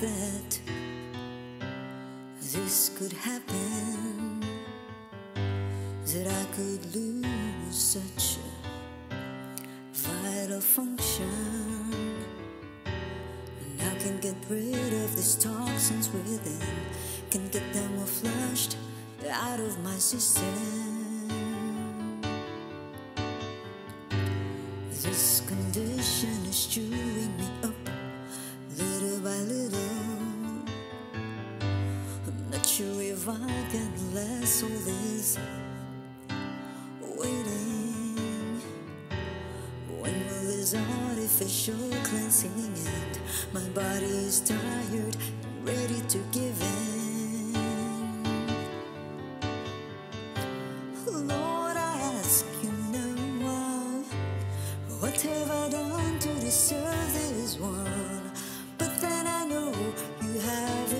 that this could happen, that I could lose such a vital function. And I can get rid of these toxins within, can get them all flushed out of my system. Last all this waiting. When will this artificial cleansing end? My body is tired ready to give in. Lord, I ask you now, what have I done to deserve this one? But then I know you have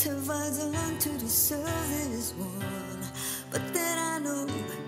Ten flags along to deserve this one, but then I know.